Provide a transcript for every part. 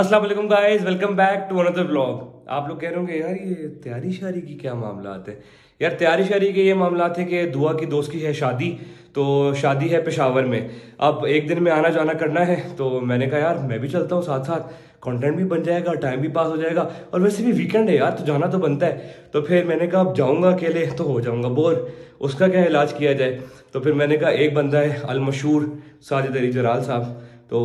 अस्सलाम वालेकुम guys, welcome back to another blog आप लोग कह रहे होंगे, यार, ये तैयारी शारी की क्या मामला है? यार, तैयारी शारी के ये मामला थे कि दुआ की दोस्त की है शादी तो शादी है पेशावर में। अब एक दिन में आना जाना करना है तो मैंने कहा, यार, मैं भी चलता हूँ साथ साथ कंटेंट भी बन जाएगा टाइम भी पास हो जाएगा। और वैसे भी वीकेंड है यार तो जाना तो बनता है। तो फिर मैंने कहा, अब जाऊँगा अकेले तो हो जाऊँगा बोर उसका क्या इलाज किया जाए? तो फिर मैंने कहा, एक बंदा है अलमशूर साजिद अली जराल साहब। तो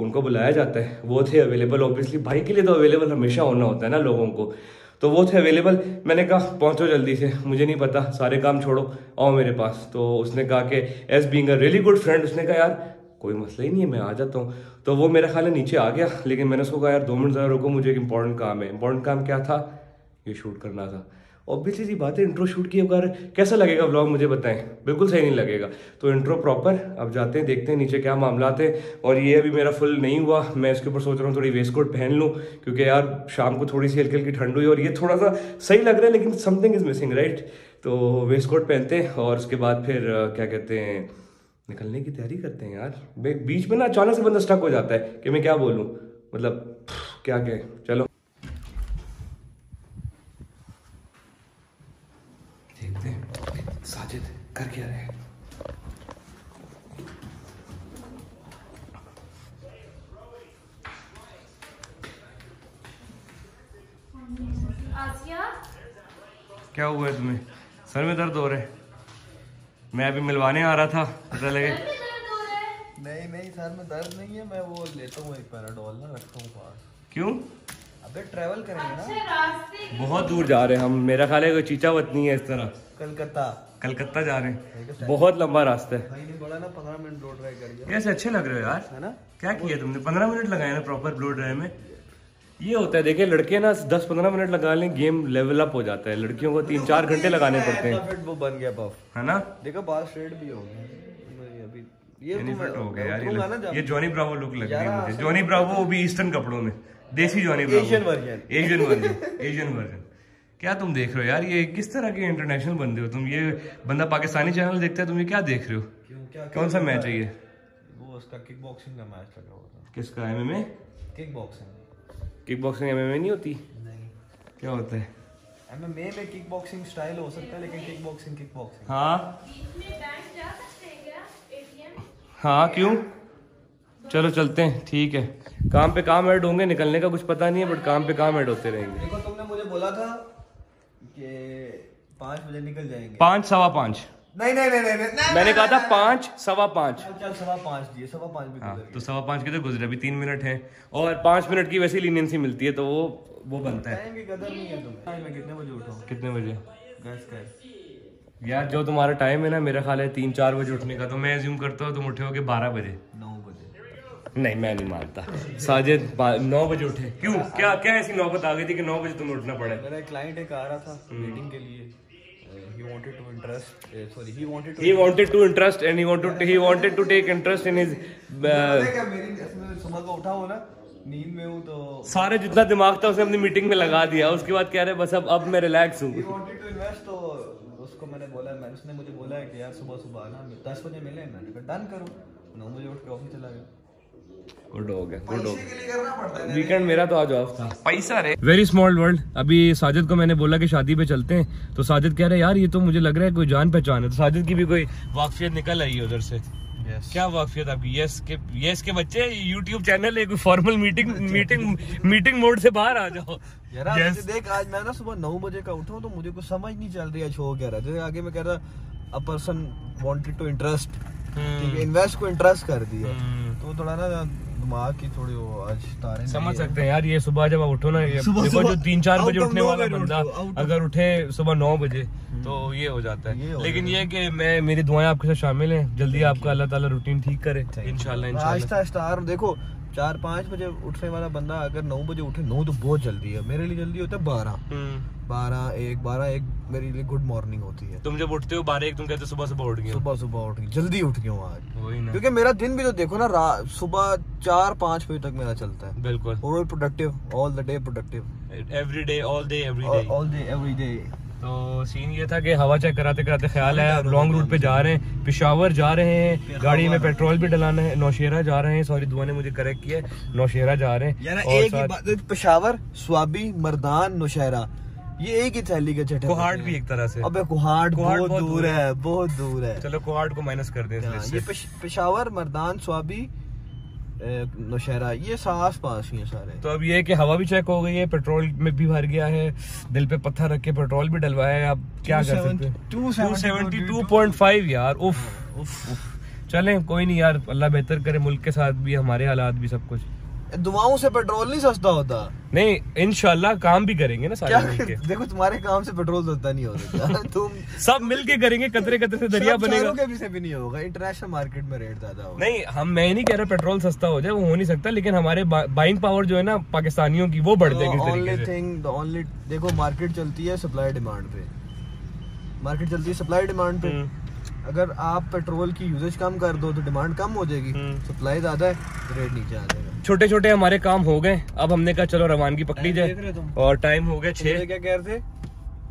उनको बुलाया जाता है। वो थे अवेलेबल ऑब्वियसली भाई के लिए तो अवेलेबल हमेशा होना होता है ना लोगों को। तो वो थे अवेलेबल मैंने कहा, पहुंचो जल्दी से, मुझे नहीं पता, सारे काम छोड़ो, आओ मेरे पास। तो उसने कहा कि as being a really good friend उसने कहा, यार, कोई मसला ही नहीं है, मैं आ जाता हूँ। तो वो मेरा ख्याल है नीचे आ गया, लेकिन मैंने उसको कहा, यार, दो मिनट ज़रा रुको, मुझे एक इंपॉर्टेंट काम है। इंपॉर्टेंट काम क्या था? ये शूट करना था। ऑब्वियसली सी बात है इंट्रो शूट किए बगैर कैसा लगेगा ब्लॉग मुझे बताएँ? बिल्कुल सही नहीं लगेगा। तो इंट्रो प्रॉपर अब जाते हैं, देखते हैं नीचे क्या मामला थे और ये अभी मेरा फुल नहीं हुआ, मैं इसके ऊपर सोच रहा हूँ थोड़ी वेस्ट कोट पहन लूँ, क्योंकि यार शाम को थोड़ी सी हल्की हल्की ठंड हुई और ये थोड़ा सा सही लग रहा है, लेकिन समथिंग इज़ मिसिंग राइट तो वेस्ट कोट पहनते हैं और उसके बाद फिर क्या कहते हैं, निकलने की तैयारी करते हैं यार। बीच में ना अचानक से बंदा स्टक हो जाता है कि मैं क्या बोलूँ? मतलब क्या कहें? चलो साजिद कर क्या रहे क्या हुआ है तुम्हें? सर में दर्द हो रहा है। मैं अभी मिलवाने आ रहा था पता लगे। नहीं नहीं सर में दर्द नहीं है मैं वो लेता हूँ एक पैराडोल ना रखता हूँ पास क्यों? अबे ट्रैवल करेंगे ना। अच्छा, बहुत दूर जा रहे हैं हम। मेरा ख्याल है कोई चीचा वतनी है इस तरह। कलकत्ता। कलकत्ता जा रहे हैं। बहुत लंबा रास्ता है। भाई बड़ा ना पंद्रह मिनट ब्लो ड्राई कर ऐसे अच्छे लग रहे हो यार। है ना? क्या किया तुमने? पंद्रह मिनट लगाए ना प्रॉपर ब्लो ड्राई में? ये होता है देखिए लड़के ना दस पंद्रह मिनट लगा लें गेम लेवल अप हो जाता है। लड़कियों को तीन चार घंटे लगाने पड़ते हैं। वो बन गया पफ है ना? देखो बाल स्ट्रेट भी हो ये तो हो गया यार ये जॉनी ब्रावो लुक लग रही है मुझे। जॉनी ब्रावो वो भी ईस्टर्न कपड़ों में। Desi Johnny Bravo Asian version Asian version Asian version क्या तुम देख रहे हो यार ये किस तरह के इंटरनेशनल बंदे हो तुम? ये बंदा पाकिस्तानी चैनल देखते हैं तुम ये क्या देख रहे हो? क्यों क्या कौन सा मैच है? ये? वो उसका किक बॉक्सिंग का मैच लगा हुआ था। किसका MMA kick boxing kick boxing MMA नहीं होती? नहीं। क्या होता है? एमएमए में किक बॉक्सिंग स्टाइल हो सकता है लेकिन किक बॉक्सिंग किक बॉक्सिंग हाँ हाँ क्यों? चलो चलते हैं ठीक है। काम पे काम ऐड होंगे निकलने का कुछ पता नहीं है बट काम पे काम ऐड होते रहेंगे। देखो तुमने मुझे बोला था कि पाँच बजे निकल जाएँगे। पाँच सवा पाँच। नहीं नहीं नहीं नहीं, मैंने कहा था पाँच सवा पाँच। सवा पाँच दिए सवा पाँच भी हाँ तो सवा पाँच के तो गुजरे अभी तीन मिनट है। और पाँच मिनट की वैसी लीनियंसी मिलती है तो वो वो बनता है। कदर नहीं है तुम्हें। मैं कितने बजे उठाऊँ कितने बजे? Guess guess. यार जो तुम्हारा टाइम है ना मेरा ख्याल है तीन चार बजे उठने का तो मैं एज्यूम करता हूँ तुम उठे हो गए बारह बजे। नौ बजे। नहीं मैं नहीं मानता। साजिद नौ बजे उठे। क्यों? क्या क्या ऐसी नौबत आ गई थी कि नौ बजे तुम्हें उठना पड़े? मेरा क्लाइंट एक आ रहा था मीटिंग के लिए। Wanted to interest uh, sorry he wanted to he wanted to interest and he wanted to, he wanted to take interest in his uh, मेरी सुबह को उठा हो ना नींद में हूँ तो सारे जितना दिमाग था उसने अपनी मीटिंग में लगा दिया। उसके बाद कह रहे बस अब अब मैं रिलैक्स हूँ। तो उसको मैंने बोला मैं उसने मुझे बोला है कि यार सुबह सुबह आना दस बजे मिले मैंने कहा डन करो। नौ बजे उठ के ऑफ़िस चला गया। गुड हो गया गुड हो गया वीकेंड मेरा तो आज ऑफ़ था। पैसा रे। वेरी स्मॉल वर्ल्ड अभी साजिद को मैंने बोला कि शादी पे चलते हैं तो साजिद कह रहे यार ये तो मुझे लग रहा है कोई जान पहचान है। तो साजिद की भी कोई वाकफियत निकल आई उधर से। Yes. क्या वाकफियत आपकी? यस के यस के बच्चे यूट्यूब चैनल है कोई formal meeting meeting meeting mode से बाहर आ जाओ। यार yes. देख आज मैं ना सुबह नौ बजे का उठा तो मुझे कुछ समझ नहीं चल रही है शो क्या रहा है? आगे मैं कह रहा a person wanted to interest ठीक है इन्वेस्ट को इंटरेस्ट कर दिया। hmm. तो थोड़ा ना दिमाग की थोड़ी वो आज तारे समझ सकते हैं यार ये सुबह जब उठो ना ये देखो जो तीन चार बजे उठने वाला बंदा अगर उठे सुबह नौ बजे हम्म। तो ये हो जाता है। लेकिन ये कि मैं मेरी दुआएँ आपके साथ शामिल हैं। जल्दी आपका अल्लाह ताला रूटीन ठीक करे। इंशाल्लाह इंशाल्लाह। स्टार देखो चार पाँच बजे उठने वाला बंदा अगर नौ बजे उठे नौ तो बहुत जल्दी है। मेरे लिए जल्दी होता है बारह। हम्म। बारह एक बारह एक मेरे लिए गुड मॉर्निंग होती है। तुम जब उठते हो बारह एक तुम कहते हो सुबह सुबह उठ गए सुबह सुबह उठ गई जल्दी उठ गया हूँ आज। क्योंकि मेरा दिन भी तो देखो ना सुबह चार पाँच बजे तक मेरा चलता है। बिल्कुल। Productive all the day productive every day all day every day all day every day तो सीन ये था कि हवा चेक कराते कराते ख्याल है लॉन्ग रूट पे जा रहे हैं पिशावर जा रहे हैं गाड़ी में पेट्रोल भी डलाना है नौशेरा जा रहे हैं सॉरी दुआ ने मुझे करेक्ट किया नौशेरा जा रहे हैं एक ही बात पेशावर स्वाबी मर्दान नौशहरा ये एक ही थैली का चटे कोहाट भी एक तरह से। अबे कोहाट कोहाट बहुत बहुत दूर है। बहुत दूर है। चलो कोहाट को माइनस कर दें हाँ, ये पेशावर मर्दान स्वाबी नौशहरा ये आस पास ही है सारे। तो अब ये है कि हवा भी चेक हो गई है पेट्रोल में भी भर गया है दिल पे पत्थर रख के पेट्रोल भी डलवाया है अब क्या कर सकते हैं? 272 272.5 यार उफ उफ। उफ। चलें कोई नहीं यार अल्लाह बेहतर करे मुल्क के साथ भी हमारे हालात भी सब कुछ। दुआओं से पेट्रोल नहीं सस्ता होता। नहीं इनशाला काम भी करेंगे ना क्या सारे देखो तुम्हारे काम से पेट्रोल सस्ता नहीं होता तुम सब मिलके करेंगे कतरे कतरे से दरिया बनेगा। के भी से भी नहीं होगा इंटरनेशनल मार्केट में रेट ज़्यादा होगा। नहीं हम मैं नहीं कह रहा पेट्रोल सस्ता हो जाए वो हो नहीं सकता लेकिन हमारे बाइंग पावर जो है ना पाकिस्तानियों की वो बढ़ जाएगी ओनली देखो मार्केट चलती है सप्लाई डिमांड पे। मार्केट चलती है सप्लाई डिमांड पे। हम्म, अगर आप पेट्रोल की यूजेज कम कर दो तो डिमांड कम हो जाएगी। हम्म। सप्लाई ज़्यादा है रेट नीचे आ जाएगा। छोटे छोटे हमारे काम हो गए। अब हमने कहा चलो रवानगी पकड़ी जाए। और टाइम हो गया छह। ये क्या कह रहे थे?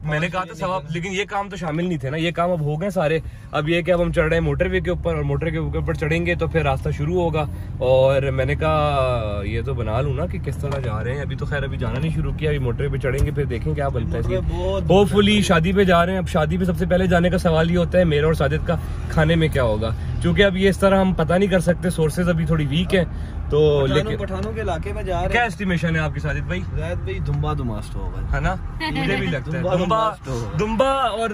मैंने कहा था सवा लेकिन ये काम तो शामिल नहीं थे ना। ये काम अब हो गए सारे। अब ये कि अब हम चढ़ रहे हैं मोटरवे के ऊपर और मोटर के ऊपर चढ़ेंगे तो फिर रास्ता शुरू होगा। और मैंने कहा ये तो बना लूँ ना कि किस तरह जा रहे हैं। अभी तो खैर अभी जाना नहीं शुरू किया। अभी मोटरवे पे चढ़ेंगे फिर देखें क्या बनता है होपफुली शादी पे जा रहे हैं। अब शादी पे सबसे पहले जाने का सवाल ये होता है मेरा और साजिद का खाने में क्या होगा? क्योंकि अब ये इस तरह हम पता नहीं कर सकते। सोर्सेज अभी थोड़ी वीक है। तो पठानों लेकिन पठानों के इलाके में जा रहे क्या एस्टिमेशन है आपकी साजिद भाई? जायद भाई दुम्बा दुमास्त होगा है। ना? मुझे भी लगता है। दुम्बा दुम्बा और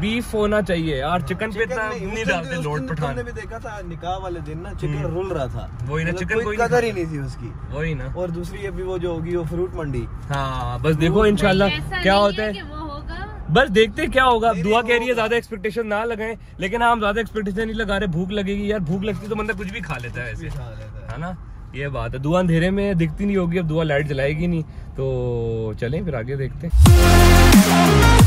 बीफ होना चाहिए यार। चिकन पे इतना नहीं दिन- डालते दिन पठान। भी देखा था निकाह वाले दिन ना चिकन रुल रहा था। वही ना, मतलब चिकन कोई कोई कदर ही नहीं थी उसकी। वही ना। और दूसरी अभी वो जो होगी वो फ्रूट मंडी। हाँ बस देखो इनशाला क्या होता है है। बस देखते क्या होगा। दुआ कह रही है ज़्यादा एक्सपेक्टेशन ना लगाए लेकिन हाँ, हम ज़्यादा एक्सपेक्टेशन नहीं लगा रहे भूख लगेगी यार भूख लगती तो बंदा कुछ भी खा लेता है ऐसे। खा लेता है। है ना? ये बात है। दुआ अंधेरे में दिखती नहीं होगी अब दुआ लाइट जलाएगी नहीं तो चलें फिर आगे देखते हैं।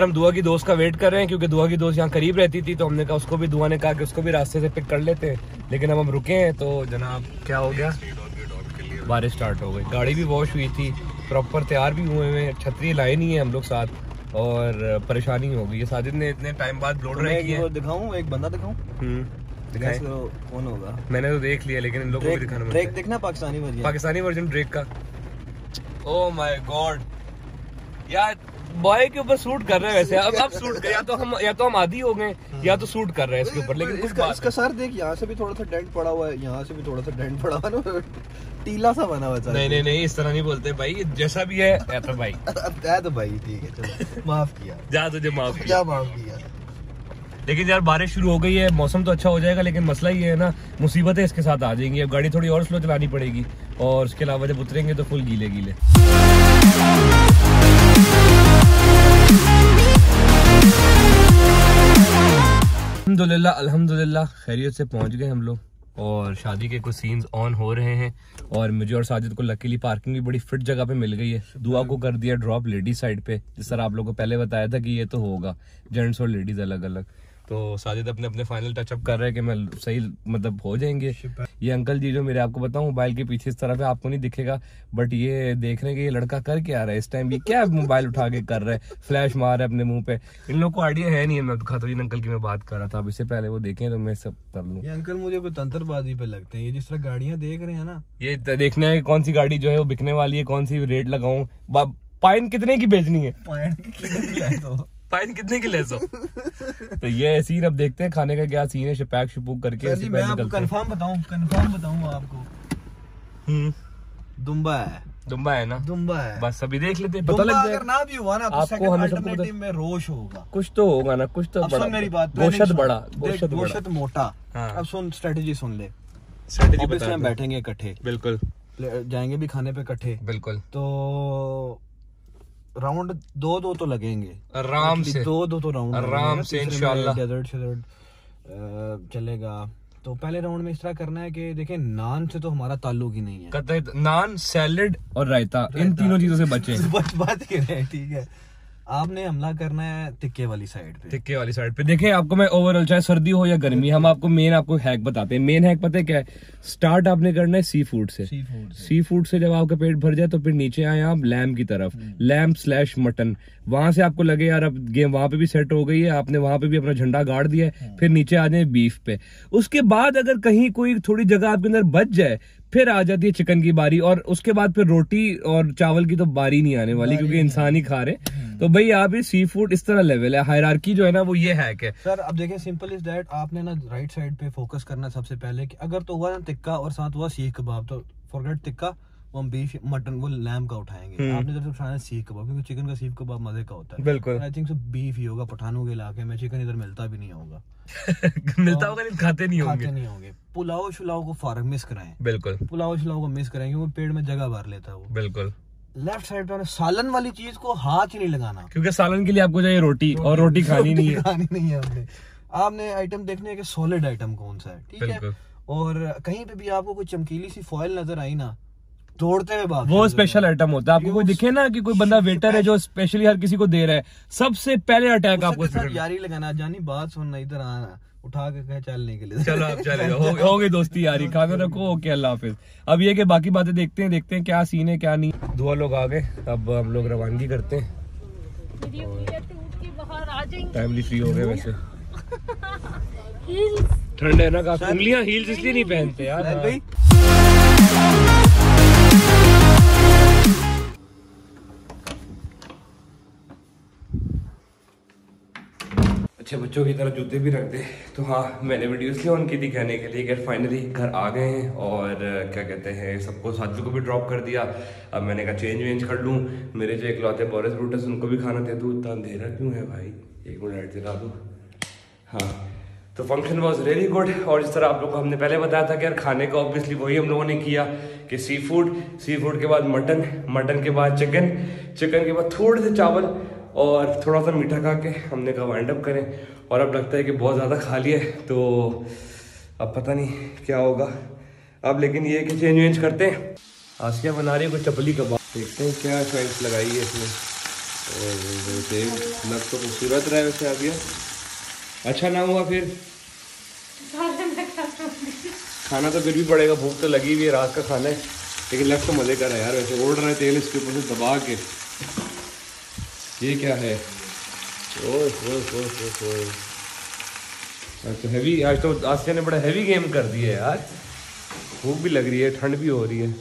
यार हम दुआ की दोस्त का वेट कर रहे हैं क्योंकि दुआ की दोस्त यहाँ करीब रहती थी तो हमने कहा उसको भी दुआ ने कहा कि उसको भी रास्ते से पिक कर लेते हैं। लेकिन अब हम रुके हैं तो जनाब क्या हो गया? बारिश स्टार्ट हो गई। गाड़ी भी वॉश हुई थी प्रॉपर तैयार भी हुए हुए हैं छतरी लाई नहीं है हम लोग साथ और परेशानी हो गई है। साजिद ने इतने टाइम बाद ब्लोड रहे किए दिखाऊँ एक बंदा दिखाऊँ? हम्म, कौन होगा? मैंने तो देख लिया लेकिन इन लोगों को भी दिखाना ड्रेक देखना Pakistani version Pakistani version Drake का। ओ माय गॉड यार बॉय के ऊपर सूट कर रहे हैं वैसे। अब अब सूट या तो हम या तो हम आदी हो गए या तो सूट कर रहे हैं इसके ऊपर लेकिन इसका इसका सर देख यहाँ से भी थोड़ा सा डेंट पड़ा हुआ है यहाँ से भी थोड़ा सा डेंट पड़ा हुआ है टीला सा बना हुआ है नहीं नहीं नहीं इस तरह नहीं बोलते भाई जैसा भी है या तो भाई। है तो भाई ठीक है चलो माफ़ किया। जा तुझे माफ़ किया क्या। माफ़ किया? लेकिन यार बारिश शुरू हो गई है मौसम तो अच्छा हो जाएगा लेकिन मसला ये है ना मुसीबतें इसके साथ आ जाएँगी। अब गाड़ी थोड़ी और स्लो चलानी पड़ेगी और उसके अलावा जब उतरेंगे तो फुल गीले गीले अल्हम्दुलिल्लाह अल्हम्दुलिल्लाह, खैरियत से पहुँच गए हम लोग। और शादी के कुछ सीन्स ऑन हो रहे हैं। और मुझे और साजिद को लकीली पार्किंग भी बड़ी फिट जगह पे मिल गई है। दुआ को कर दिया ड्रॉप लेडीज़ साइड पे, जिस तरह आप लोगों को पहले बताया था कि ये तो होगा। जेंट्स और लेडीज़ अलग अलग तो साजिद अपने अपने फाइनल टचअप कर रहे हैं कि मैं सही मतलब हो जाएँगे। ये अंकल जी जो मेरे आपको बताऊँ मोबाइल के पीछे इस तरफ़ है आपको नहीं दिखेगा बट ये देख रहे हैं कि ये लड़का कर क्या रहा है? इस टाइम ये क्या मोबाइल उठा के कर रहा है? फ्लैश मार रहा है अपने मुँह पे। इन लोग को आइडिया है नहीं है। मैं खातरीन अंकल की मैं बात कर रहा था। अब इससे पहले वो देखें तो मैं सब कर लूँ। ये अंकल मुझे कोई तंत्रबाजी पे लगते हैं। ये जिस तरह गाड़ियाँ देख रहे हैं ना। ये त- देखना है कौन सी गाड़ी जो है वो बिकने वाली है कौन सी रेट लगाऊँ। पाइन कितने की बेचनी है? पॉइंट कितनी है तो? पाइन कितने की ले सो? तो ये सीन अब देखते हैं खाने का क्या सीन है शपैक शपूक करके जी मैं आपको कंफर्म बताऊँ कंफर्म बताऊँ आपको। हम्म, दुम्बा है। दुम्बा है ना? दुम्बा है। बस अभी देख लेते हैं पता लग अगर जाएगा ना भी हुआ ना तो आपको सेकंड हमें सबको में रोश होगा। कुछ तो होगा ना कुछ तो बड़ा। मेरी बात गोशत बड़ा गोशत गोशत मोटा। हाँ। अब सुन स्ट्रेटजी सुन ले। स्ट्रेटजी बता बैठेंगे इकट्ठे। बिल्कुल। जाएँगे भी खाने पे इकट्ठे। बिल्कुल। तो राउंड दो दो तो लगेंगे। आराम से। दो दो तो राउंड आराम से इंशाल्लाह। डेजर्ट शेजर्ट चलेगा। तो पहले राउंड में इस तरह करना है कि देखे नान से तो हमारा ताल्लुक ही नहीं है। नान सैलेड और रायता इन तीनों चीज़ों से बचे। बच बात के ठीक है। आपने हमला करना है तिक्के वाली साइड पे। तिक्के वाली साइड पे। देखें आपको मैं ओवरऑल चाहे सर्दी हो या गर्मी हम आपको मेन आपको हैक बताते हैं। मेन हैक पता है क्या है? स्टार्ट आपने करना है सी फ़ूड से। सी फ़ूड सी। फ़ूड से जब आपका पेट भर जाए तो फिर नीचे आए आप लैम की तरफ़। लैम स्लैश मटन वहाँ से आपको लगे यार अब गेम वहाँ पे भी सेट हो गई है आपने वहाँ पे भी अपना झंडा गाड़ दिया है। फिर नीचे आ जाए बीफ पे। उसके बाद अगर कहीं कोई थोड़ी जगह आपके अंदर बच जाए फिर आ जाती है चिकन की बारी। और उसके बाद फिर रोटी और चावल की तो बारी नहीं आने वाली क्योंकि इंसान ही खा रहे तो भाई आप ये सी फ़ूड इस तरह लेवल है। हायरार्की जो है ना वो ये हैक है। सर अब देखिए सिंपल इज़ दैट आपने ना राइट साइड पे फोकस करना सबसे पहले कि अगर तो हुआ ना टिक्का और साथ हुआ सीख कबाब तो फॉरगेट टिक्का वो हम बीफ मटन वो लैम का उठाएँगे। हम्म। आपने जब है सीख कबाब क्योंकि चिकन का सीख कबाब मज़े का होता है। बिल्कुल। आई थिंक सो बीफ ही होगा पठानों के इलाके में चिकन इधर मिलता भी नहीं होगा। मिलता होगा लेकिन खाते नहीं खाते होंगे नहीं होंगे। पुलाव शुलाव को फारग मिस कराएँ। बिल्कुल। पुलाव शुलाव को मिस कराएँ क्योंकि पेड़ में जगह भर लेता है वो। बिल्कुल। लेफ़्ट साइड पे सालन वाली चीज़ को हाथ ही नहीं लगाना। क्योंकि सालन के लिए आपको चाहिए रोटी और रोटी खानी नहीं है। खानी नहीं है आपने आपने आइटम देखने के सॉलिड आइटम कौन सा है ठीक है? और कहीं पे भी आपको कोई चमकीली सी फॉइल नज़र आई ना दौड़ते हुए वो स्पेशल आइटम होता है। आपको कोई दिखे ना कि कोई बंदा वेटर है जो स्पेशली हर किसी को दे रहा है। सबसे पहले अटैक आपको यारी लगाना जानी बात सुनना इधर आना। उठा के कहे चलने के लिए। चलो आप चले जाओ। हो, हो गई दोस्ती यारी। खाना रखो ओके अल्लाह हाफिज। अब ये कि बाकी बातें देखते हैं देखते हैं क्या सीन है क्या नहीं। दुआ लोग आ गए अब हम लोग रवानगी करते हैं। मेरी उंगलियाँ टूट के बाहर आ जाएँगी। फैमिली फ्री हो गए वैसे। ठंड है ना काफ़ी। उंगलियाँ हील्स इसलिए नहीं पहनते यार। लग अच्छे बच्चों की तरह जूते भी रख दे तो हाँ मैंने वीडियो इसलिए ऑन की थी कहने के लिए कि फाइनली घर आ गए हैं और क्या कहते हैं, सबको साथियों को भी ड्रॉप कर दिया। अब मैंने कहा चेंज वेंज कर लूँ। मेरे जो इकलौते बोरस ब्रूटस उनको भी खाना दे दूँ। इतना अंधेरा क्यों है भाई? एक मिनट दिला दूँ। हाँ तो फ़ंक्शन वॉज़ रियली गुड और जिस तरह आप लोग को हमने पहले बताया था कि यार खाने का ऑब्वियसली वही हम लोगों ने किया कि सी फ़ूड सी फ़ूड के बाद मटन मटन के बाद चिकन चिकन के बाद थोड़े से चावल। और थोड़ा सा मीठा खा के हमने कहा वाइंड अप करें। और अब लगता है कि बहुत ज़्यादा खा लिया है, तो अब पता नहीं क्या होगा। अब लेकिन ये कि चेंज वेंज करते हैं। आसिया बना रही है? कोई चपली कबाब? देखते हैं क्या चॉइस लगाई है इसमें और लग तो खूबसूरत रहा है वैसे आसिया अच्छा ना हुआ फिर। खाना तो फिर भी पड़ेगा भूख तो लगी हुई है रात का खाना है। लेकिन लग तो मज़े का रहा है यार वैसे ओढ़ रहा है तेल इसके ऊपर से दबा के। ये क्या है? तो हैवी आज तो आसिया ने बड़ा हैवी गेम कर दिया है आज भूख भी लग रही है ठंड भी हो रही है।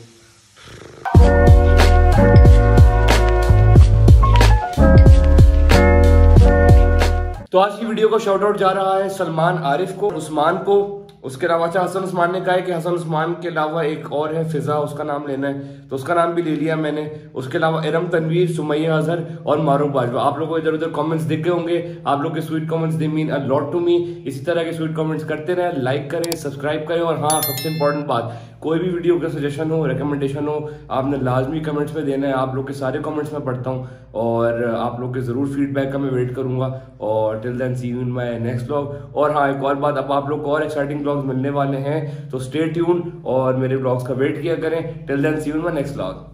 तो आज की वीडियो को शॉर्ट आउट जा रहा है सलमान आरिफ को उस्मान को। उसके अलावा अच्छा हसन उस्मान ने कहा है कि हसन उस्मान के अलावा एक और है फिजा, उसका नाम लेना है। तो उसका नाम भी ले लिया मैंने। उसके अलावा इरम तनवीर, सुमैया अजहर और मारूफ बाजवा। आप लोगों को इधर उधर कमेंट्स दिख होंगे। आप लोग के sweet comments they mean a lot to me इसी तरह के स्वीट कमेंट्स करते रहें लाइक करें सब्सक्राइब करें और हाँ सबसे इंपॉर्टेंट बात कोई भी वीडियो का सजेशन हो रिकमेंडेशन हो, आपने लाजमी कमेंट्स में देना है। आप लोग के सारे कमेंट्स में पढ़ता हूँ और आप लोग के ज़रूर फीडबैक का मैं वेट करूँगा। और till then see you in my next blog और हाँ एक और बात, अब आप लोग को और एक्साइटिंग ब्लॉग्स मिलने वाले हैं तो स्टे ट्यून और मेरे ब्लॉग्स का वेट किया करें। Till then see you in my next blog.